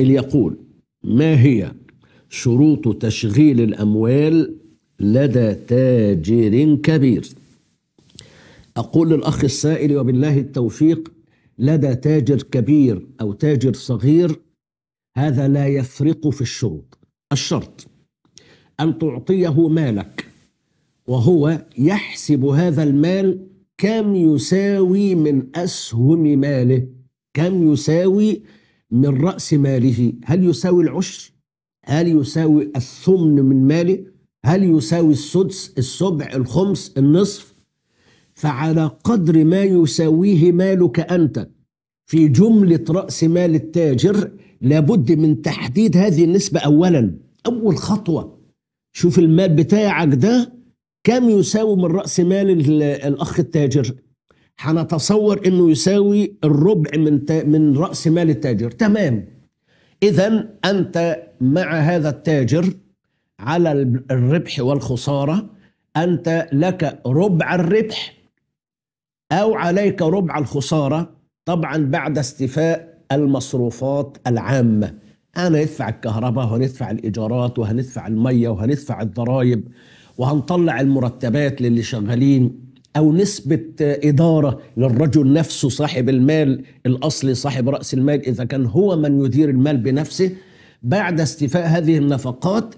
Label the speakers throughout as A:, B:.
A: يقول ما هي شروط تشغيل الأموال لدى تاجر كبير؟ أقول للأخ السائل وبالله التوفيق لدى تاجر كبير أو تاجر صغير هذا لا يفرق في الشروط. الشرط أن تعطيه مالك وهو يحسب هذا المال كم يساوي من أسهم ماله كم يساوي من رأس ماله. هل يساوي العشر؟ هل يساوي الثمن من ماله؟ هل يساوي السدس السبع الخمس النصف؟ فعلى قدر ما يساويه مالك أنت في جملة رأس مال التاجر لابد من تحديد هذه النسبة أولا. أول خطوة شوف المال بتاعك ده كم يساوي من رأس مال الأخ التاجر. هنتصور إنه يساوي الربع من من رأس مال التاجر. تمام. اذا أنت مع هذا التاجر على الربح والخسارة أنت لك ربع الربح أو عليك ربع الخسارة طبعا بعد استيفاء المصروفات العامة. أنا ندفع الكهرباء وهندفع الإيجارات وهندفع المية وهندفع الضرائب وهنطلع المرتبات للي شغالين. أو نسبة إدارة للرجل نفسه صاحب المال الأصلي صاحب رأس المال إذا كان هو من يدير المال بنفسه بعد استيفاء هذه النفقات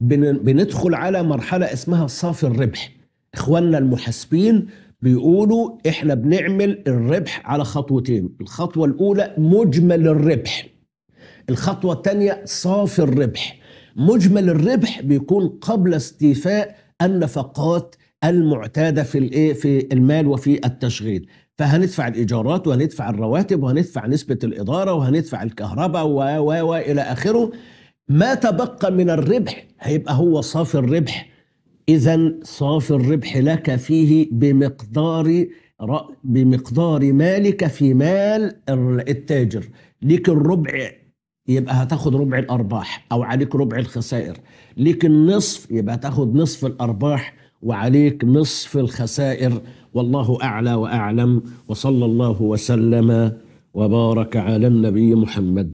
A: بندخل على مرحلة اسمها صافي الربح. إخواننا المحاسبين بيقولوا إحنا بنعمل الربح على خطوتين الخطوة الأولى مجمل الربح الخطوة الثانية صافي الربح. مجمل الربح بيكون قبل استيفاء النفقات المعتادة في الايه في المال وفي التشغيل. فهندفع الإيجارات وهندفع الرواتب وهندفع نسبة الإدارة وهندفع الكهرباء و و إلى آخره. ما تبقى من الربح هيبقى هو صافي الربح. إذا صافي الربح لك فيه بمقدار بمقدار مالك في مال التاجر. ليك الربع يبقى هتاخد ربع الأرباح أو عليك ربع الخسائر. ليك النصف يبقى هتاخد نصف الأرباح وعليك نصف الخسائر. والله أعلى وأعلم. وصلى الله وسلم وبارك على النبي محمد.